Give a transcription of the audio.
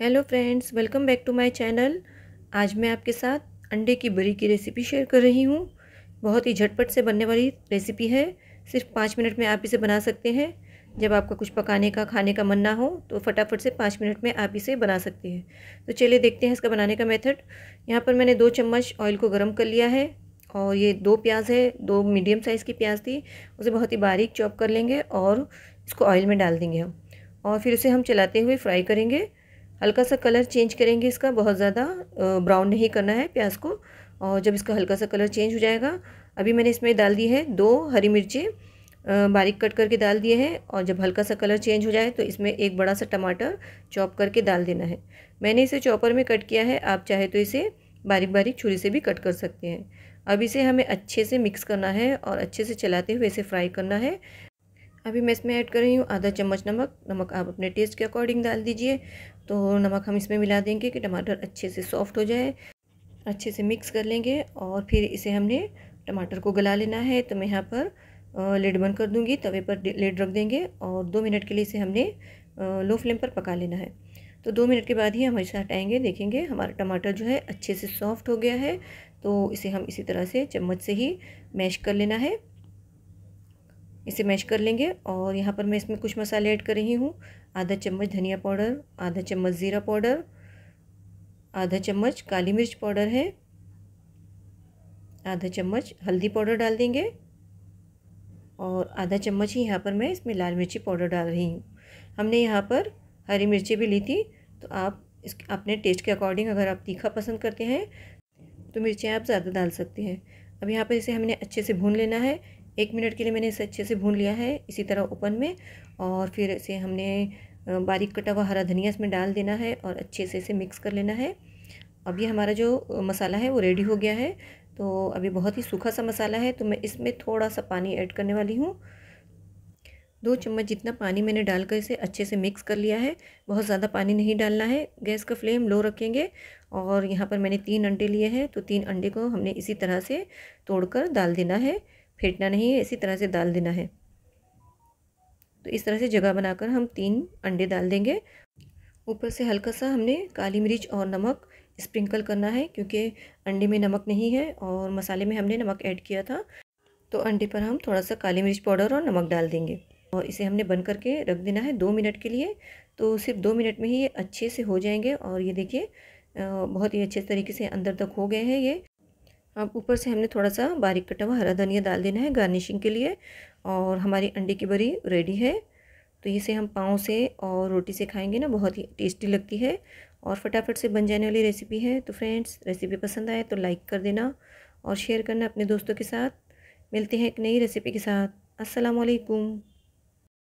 Hello friends welcome back to my channel आज मैं आपके साथ अंडे की बरी की रेसिपी शेयर कर रही हूँ। बहुत ही झटपट से बनने वाली रेसिपी है। सिर्फ़ पाँच मिनट में आप इसे बना सकते हैं। जब आपका कुछ पकाने का, खाने का मन ना हो तो फटाफट से पाँच मिनट में आप इसे बना सकते हैं। तो चलिए देखते हैं इसका बनाने का मेथड यहाँ पर मैंने दो चम्मच ऑयल को गर्म कर लिया है और ये दो प्याज है, दो मीडियम साइज़ की प्याज थी। उसे बहुत ही बारीक चॉप कर लेंगे और इसको ऑयल में डाल देंगे हम। और फिर उसे हम चलाते हुए फ्राई करेंगे। हल्का सा कलर चेंज करेंगे इसका, बहुत ज़्यादा ब्राउन नहीं करना है प्याज को। और जब इसका हल्का सा कलर चेंज हो जाएगा, अभी मैंने इसमें डाल दी है दो हरी मिर्चें बारीक कट करके डाल दिए हैं। और जब हल्का सा कलर चेंज हो जाए तो इसमें एक बड़ा सा टमाटर चॉप करके डाल देना है। मैंने इसे चॉपर में कट किया है, आप चाहे तो इसे बारीक बारीक छुरी से भी कट कर सकते हैं। अब इसे हमें अच्छे से मिक्स करना है और अच्छे से चलाते हुए इसे फ्राई करना है। अभी मैं इसमें ऐड कर रही हूँ आधा चम्मच नमक। नमक आप अपने टेस्ट के अकॉर्डिंग डाल दीजिए। तो नमक हम इसमें मिला देंगे कि टमाटर अच्छे से सॉफ्ट हो जाए, अच्छे से मिक्स कर लेंगे और फिर इसे हमने टमाटर को गला लेना है। तो मैं यहाँ पर लिड बंद कर दूँगी, तवे पर लेड रख देंगे और दो मिनट के लिए इसे हमने लो फ्लेम पर पका लेना है। तो दो मिनट के बाद ही हम इसे हटाएँगे देखेंगे हमारा टमाटर जो है अच्छे से सॉफ्ट हो गया है। तो इसे हम इसी तरह से चम्मच से ही मैश कर लेना है। इसे मैश कर लेंगे और यहाँ पर मैं इसमें कुछ मसाले ऐड कर रही हूँ। आधा चम्मच धनिया पाउडर, आधा चम्मच ज़ीरा पाउडर, आधा चम्मच काली मिर्च पाउडर है। आधा चम्मच हल्दी पाउडर डाल देंगे और आधा चम्मच ही यहाँ पर मैं इसमें लाल मिर्ची पाउडर डाल रही हूँ। हमने यहाँ पर हरी मिर्ची भी ली थी तो आप इस, अपने टेस्ट के अकॉर्डिंग अगर आप तीखा पसंद करते हैं तो मिर्चें आप ज़्यादा डाल सकते हैं। अब यहाँ पर इसे हमने अच्छे से भून लेना है। एक मिनट के लिए मैंने इसे अच्छे से भून लिया है इसी तरह ओपन में और फिर इसे हमने बारीक कटा हुआ हरा धनिया इसमें डाल देना है और अच्छे से इसे मिक्स कर लेना है। अब ये हमारा जो मसाला है वो रेडी हो गया है। तो अभी बहुत ही सूखा सा मसाला है तो मैं इसमें थोड़ा सा पानी ऐड करने वाली हूँ। दो चम्मच जितना पानी मैंने डालकर इसे अच्छे से मिक्स कर लिया है। बहुत ज़्यादा पानी नहीं डालना है। गैस का फ्लेम लो रखेंगे और यहाँ पर मैंने तीन अंडे लिए हैं तो तीन अंडे को हमने इसी तरह से तोड़कर डाल देना है। फेंटना नहीं है, इसी तरह से डाल देना है। तो इस तरह से जगह बनाकर हम तीन अंडे डाल देंगे। ऊपर से हल्का सा हमने काली मिर्च और नमक स्प्रिंकल करना है, क्योंकि अंडे में नमक नहीं है और मसाले में हमने नमक ऐड किया था। तो अंडे पर हम थोड़ा सा काली मिर्च पाउडर और नमक डाल देंगे। और इसे हमने बंद करके रख देना है दो मिनट के लिए। तो सिर्फ़ दो मिनट में ही ये अच्छे से हो जाएँगे और ये देखिए बहुत ही अच्छे तरीके से अंदर तक हो गए हैं ये। अब ऊपर से हमने थोड़ा सा बारीक कटा हुआ हरा धनिया डाल देना है गार्निशिंग के लिए और हमारी अंडे की बरी रेडी है। तो इसे हम पाँव से और रोटी से खाएँगे ना, बहुत ही टेस्टी लगती है और फटाफट से बन जाने वाली रेसिपी है। तो फ्रेंड्स, रेसिपी पसंद आए तो लाइक कर देना और शेयर करना अपने दोस्तों के साथ। मिलते हैं एक नई रेसिपी के साथ। असलकुम